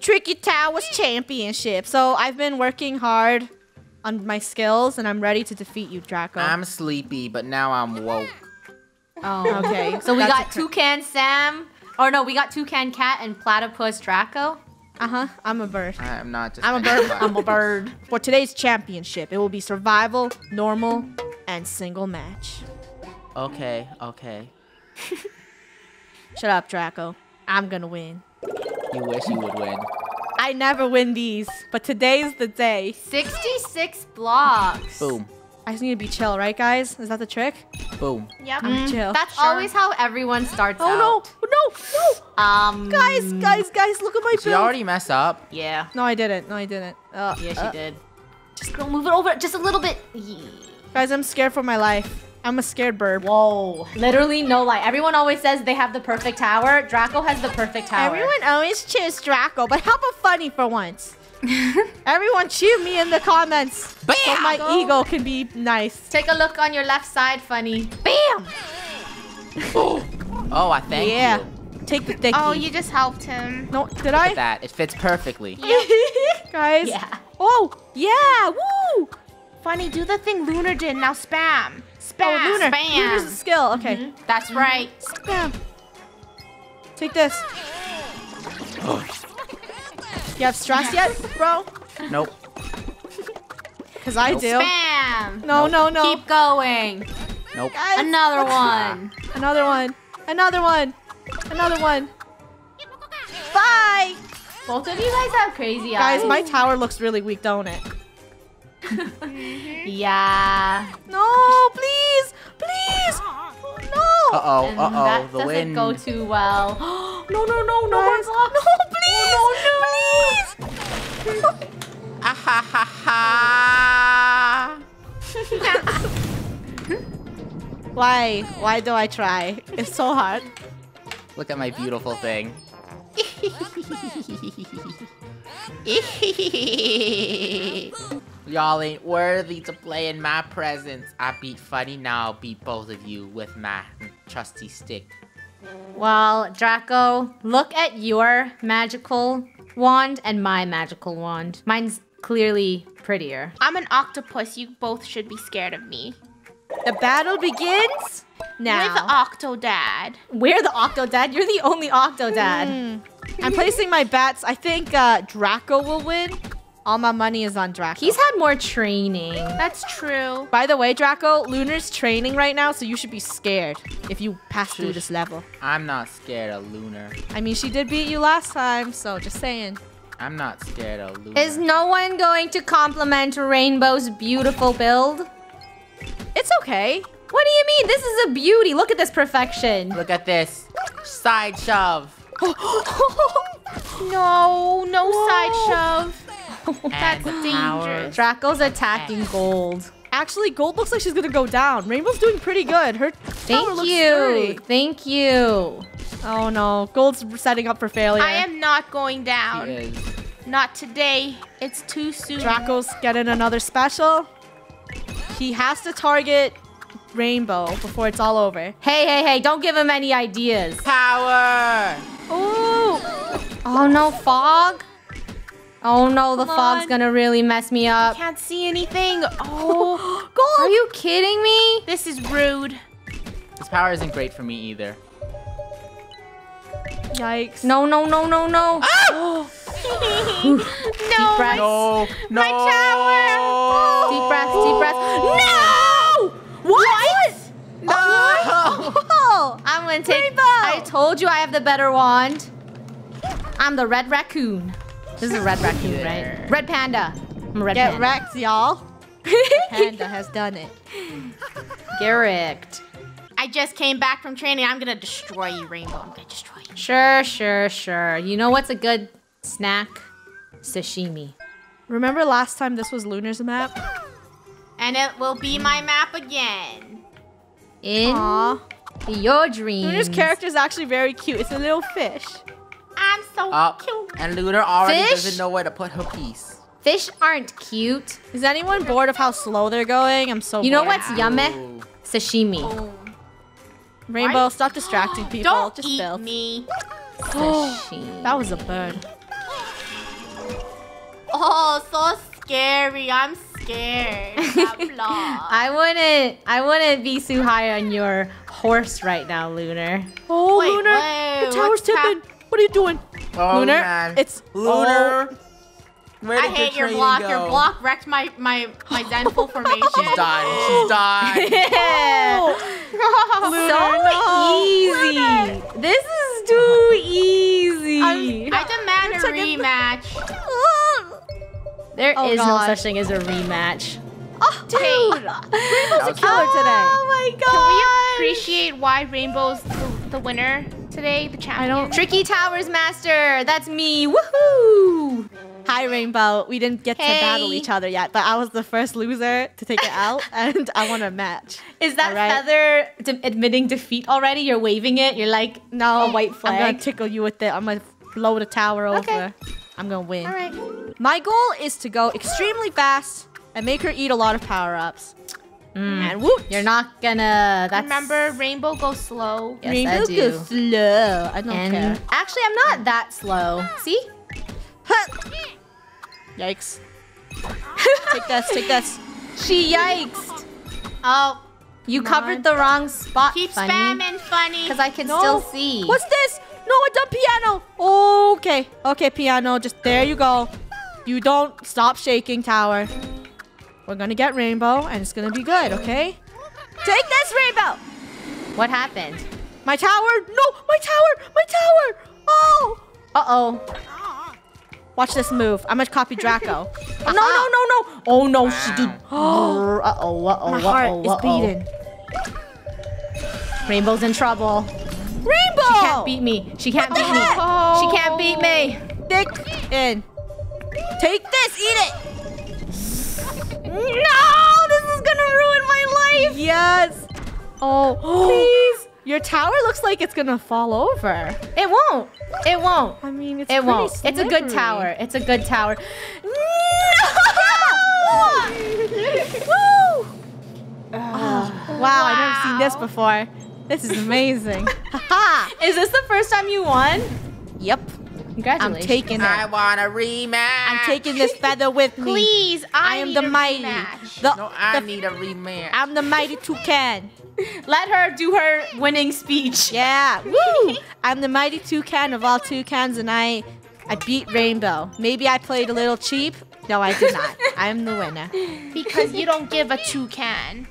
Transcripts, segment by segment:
Tricky Towers Championship. So I've been working hard on my skills, and I'm ready to defeat you, Draco. I'm sleepy, but now I'm woke. Oh, okay. So we got a cr- Toucan Sam. Or no, we got Toucan Cat and Platypus Draco. Uh huh. I'm a bird. I'm not just. I'm a bird. I'm a bird. For today's championship, it will be survival, normal, and single match. Okay, okay. Shut up, Draco. I'm gonna win. You wish you would win. I never win these, but today's the day. 66 blocks. Boom, I just need to be chill, right, guys? Is that the trick? boom. Yep. I'm chill. That's Sure. always how everyone starts Oh out. no! No! No! Um, Guys, guys, guys! Look at my She build. already messed up. Yeah. No, I didn't. No, I didn't. Uh, Yeah, she uh, did. Just go move it over just a little bit. Guys, I'm scared for my life. I'm a scared bird. Whoa. Literally no lie. Everyone always says they have the perfect tower. Draco has the perfect tower. Everyone always cheers Draco, but how about Funneh for once? Everyone cheer me in the comments Bam! so Bam! my ego can be nice. Take a look on your left side, Funneh. Bam! Oh, I thank yeah. you. Take the thicky. Oh, you just helped him. No, did Look I? at that. It fits perfectly. Guys. Yeah. Oh, yeah. Woo! Funneh, do the thing Lunar did. Now spam. Spam. Oh, Lunar. Spam. Lunar's a skill. Okay. Mm-hmm. That's mm-hmm. right. Spam. Take this. You have stress yet, bro? Nope. Because I Nope. do. Spam. No, no, no. Keep going. Nope. Guys, Another one. Another one. Another one. Another one. Bye. Both of you guys have crazy eyes. Guys, my tower looks really weak, don't it? Yeah. No, please. Please. No. Uh oh. And Uh that oh. The doesn't wind. go too well. no, no, no, no more Guys, blocks. No, please. please. Ah ha ha ha. Why? Why do I try? It's so hard. Look at my beautiful thing. Y'all ain't worthy to play in my presence. I beat Funneh, now I'll beat both of you with my trusty stick. Well, Draco, look at your magical wand and my magical wand. Mine's clearly prettier. I'm an octopus. You both should be scared of me. The battle begins now. With Octodad. We're the Octodad. You're the only Octodad. Hmm. I'm placing my bets. I think uh, Draco will win. All my money is on Draco. He's had more training. That's true. By the way, Draco, Lunar's training right now, so you should be scared if you pass through this level. I'm not scared of Lunar. I mean, she did beat you last time, so just saying. I'm not scared of Lunar. Is no one going to compliment Rainbow's beautiful build? It's okay. What do you mean? This is a beauty. Look at this perfection. Look at this. Side shove. No, no side shove. That's dangerous. Draco's attacking gold. Actually, Gold looks like she's gonna go down. Rainbow's doing pretty good. Her tower Thank looks you. sturdy. Thank you. Oh no, Gold's setting up for failure. I am not going down. She is. Not today. It's too soon. Draco's getting another special. He has to target Rainbow before it's all over. Hey, hey, hey, don't give him any ideas. Power! Ooh! Oh no, fog? Oh no, the fog's on. gonna really mess me up. Can't see anything. Oh, Gold! Are you kidding me? this is rude. This power isn't great for me either. Yikes. No, no, no, no, no. no. breath. No, no. My tower. Deep breath, deep breath. No! What? No! Oh. oh! I'm gonna take. Rainbow! I told you I have the better wand. I'm the red raccoon. This is a red raccoon, right? Red panda. I'm a red Get panda. wrecked, y'all. Panda has done it. Get wrecked. I just came back from training. I'm gonna destroy you, Rainbow. I'm gonna destroy you. Sure, sure, sure. You know what's a good snack? Sashimi. Remember last time this was Lunar's map? And it will be my map again. In Aw. your dreams. Lunar's character is actually very cute. It's a little fish. I'm so Up. cute. And Lunar already Fish? doesn't know where to put her piece. Fish aren't cute. Is anyone bored of how slow they're going? I'm so You know what's yummy? Ooh. Sashimi. Oh. Rainbow, Why- stop distracting people. Don't Just eat build. me. Sashimi. That was a bird. Oh, so scary. I'm scared. I wouldn't. I wouldn't be too high on your horse right now, Lunar. Oh, Wait, Lunar, wait, the tower's what's tipping. What are you doing? Oh, Lunar, man. it's Lunar. Where I hate your block. go? Your block wrecked my my my Zenful formation. She's done. She's done. Yeah. Lunar, so easy. This is too easy. I demand a You're taking- rematch. There oh, is Oh, no God. such thing as a rematch. Oh, Dude, Rainbow's a was killer today. Oh my Can god. we appreciate why Rainbow's the, the winner today, the champion? don't- Tricky Towers Master. That's me. Woohoo! Hi, Rainbow. We didn't get to battle each other yet, but I was the first loser to take it out, and I want a match. Is that Alright. feather d- admitting defeat already? You're waving it. You're like No, a white flag. I'm gonna tickle you with it. I'm gonna blow the tower over. Okay. I'm gonna win. All right. My goal is to go extremely fast and make her eat a lot of power-ups. And whoop! You're not gonna. That's Remember, Rainbow goes slow. Yes, Rainbow I do. goes slow. I don't And care. actually, I'm not that slow. See? Huh. Yikes. take this, take this. She yikes. Oh, You covered the wrong spot. keep Funneh. spamming, Funneh. Because I can No. still see. What's this? No, I done piano. Okay, okay, piano. Just there you go. You don't stop shaking, tower. We're gonna get rainbow, and it's gonna be good. Okay. Take this, rainbow. What happened? My tower. No, my tower. My tower. Oh. Uh oh. Watch this move. I'm gonna copy Draco. no, no, no, no. Oh no, she did. Uh oh. Uh oh. My uh oh. is uh-oh. beating. Rainbow's in trouble. Rainbow. She can't beat me. She can't beat me. Oh. She can't beat me. Dick in. Take this. Eat it. No, this is gonna ruin my life. Yes. Oh, please. Your tower looks like it's gonna fall over. It won't. It won't. I mean, it's It pretty won't. It's a good tower. It's a good tower. Woo! Ah, wow, I've never seen this Wow. before. This is amazing. Is this the first time you won? yep. I'm Congratulations. taking I want a rematch. I'm taking this feather with me. Please, I, I am need the a mighty. rematch. The, No, I the- need a rematch. I'm the mighty toucan. Let her do her winning speech. Yeah. Woo! I'm the mighty toucan of all toucans, and I, I beat Rainbow. Maybe I played a little cheap. No, I did not. I'm the winner. because you don't give a toucan.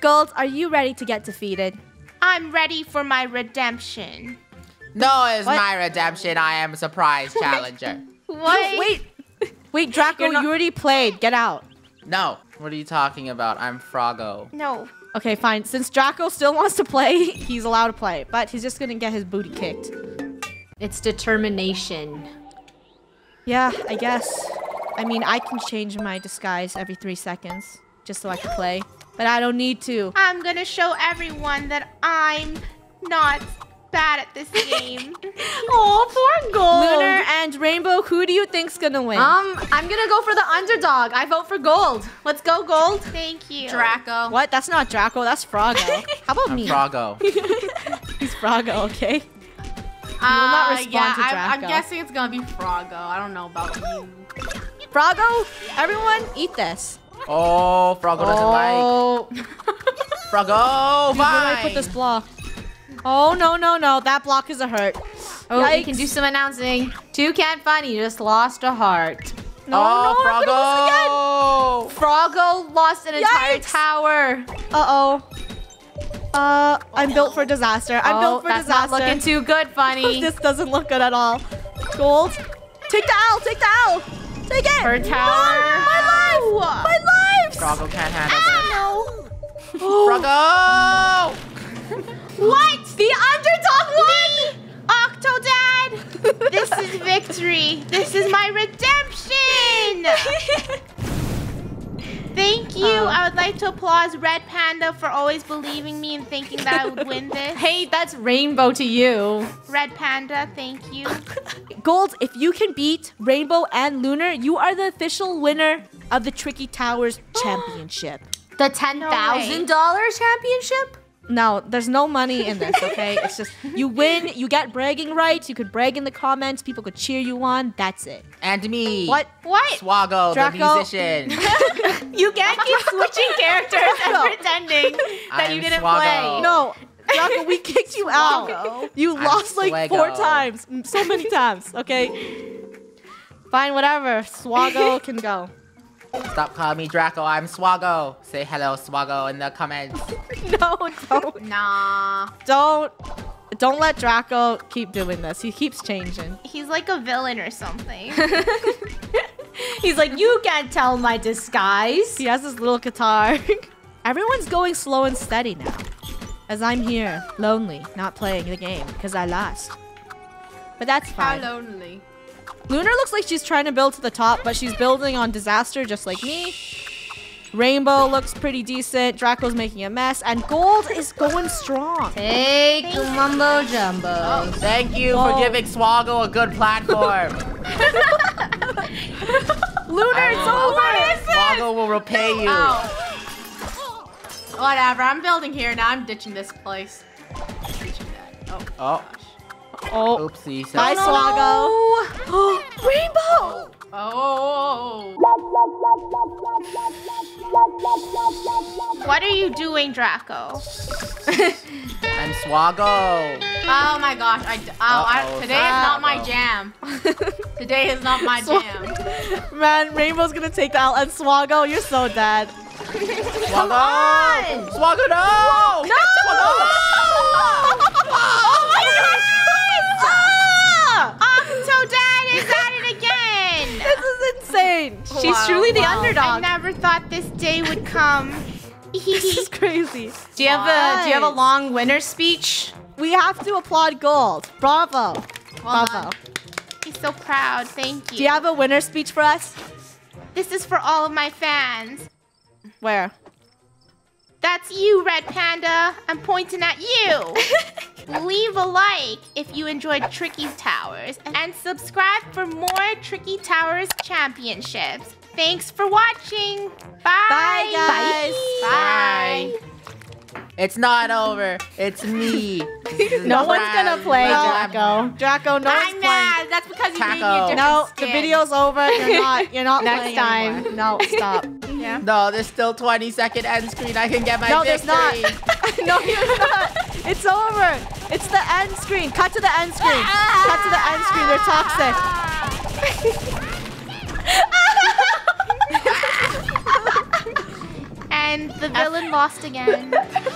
Gold, are you ready to get defeated? I'm ready for my redemption. No, it's What? my redemption. I am a surprise challenger. What? Wait. Wait, Draco, You're not- you already played. Get out. No, what are you talking about? I'm Froggo. No. Okay, fine. Since Draco still wants to play, he's allowed to play, but he's just gonna get his booty kicked. It's determination. Yeah, I guess. I mean, I can change my disguise every three seconds just so I can play, but I don't need to. I'm gonna show everyone that I'm not bad at this game. Oh, poor gold. Lunar and Rainbow, who do you think's gonna win? Um, I'm gonna go for the underdog. I vote for gold. Let's go, gold. Thank you. Draco. what? That's not Draco. That's Froggo. How about I'm me? Froggo. He's Froggo, okay? Uh, not respond yeah, to I'm, I'm guessing it's gonna be Froggo. I don't know about you. Froggo, everyone, eat this. Oh, Froggo doesn't like. Oh. Froggo, Dude, where do I put this block? Oh no no no! That block is a hurt. Oh, Yikes. you can do some announcing. Toucan Funneh just lost a heart. No oh, no! I'm gonna lose again. Froggo lost an entire tower. Uh oh. Uh, I'm built for disaster. I'm oh, built for that's disaster. not looking too good, Funneh. this doesn't look good at all. Gold. Take the L. Take the L. Take it. Her No, tower. my life. My life. Froggo can't handle No. this. Froggo! What? The underdog won. Octodad! this is victory. This is my redemption. Thank you. Um, I would like to applaud Red Panda for always believing me and thinking that I would win this. Hey, that's rainbow to you. Red Panda, thank you. Gold, if you can beat Rainbow and Lunar, you are the official winner of the Tricky Towers Championship. The ten thousand dollars championship. No, there's no money in this, okay? It's just you win, you get bragging rights, you could brag in the comments, people could cheer you on, that's it. And me. What? What? Swaggo, Draco? the musician. You can't keep switching characters and pretending that I you didn't Swaggo. play. No, Draco, we kicked you out. You I'm lost like four times. So many times, okay? Fine, whatever. Swaggo can go. Stop calling me Draco. I'm Swaggo. Say hello, Swaggo, in the comments. No, don't. Nah. Don't. Don't let Draco keep doing this. He keeps changing. He's like a villain or something. He's like, you can't tell my disguise. He has his little guitar. Everyone's going slow and steady now. As I'm here, lonely, not playing the game because I lost. But that's fine. How lonely. Lunar looks like she's trying to build to the top, but she's building on disaster just like me. Rainbow looks pretty decent. Draco's making a mess. And Gold is going strong. Take mumbo jumbo. Thank you Whoa. for giving Swaggo a good platform. Lunar, it's over! Swaggo will repay you. Oh. Whatever, I'm building here now. I'm ditching this place. Ditching that. Oh. Oh, Oh, oopsie. bye, So- Swaggo. Rainbow! Oh. what are you doing, Draco? I'm Swaggo. Oh my gosh. I, oh, Uh-oh, today is not my jam. Today is not my Swag- jam. Man, Rainbow's gonna take the L. And Swaggo, you're so dead. Swaggo! Swaggo, no! No! oh my insane. Oh, She's Wow. truly the Wow. I never thought this day would come. This is crazy. Do you have a Do you have a long winner speech? We have to applaud Gold. Bravo. Well Bravo. done. He's so proud. Thank you. Do you have a winner speech for us? this is for all of my fans. Where? That's you, Red Panda. I'm pointing at you. Leave a like if you enjoyed Tricky Towers and subscribe for more Tricky Towers championships. Thanks for watching. Bye. Bye, guys. Bye. It's not over. It's me. No the one's gonna play No. Draco. Draco, no one's I'm playing. mad. That's because you made Taco. your different No, the video's over. You're not. You're not Next playing time. anymore. No, stop. Yeah. No, there's still 20 second end screen. I can get my no, there's not. no, you're not. It's over. It's the end screen. Cut to the end screen. Cut to the end screen. They're toxic. And the villain lost again.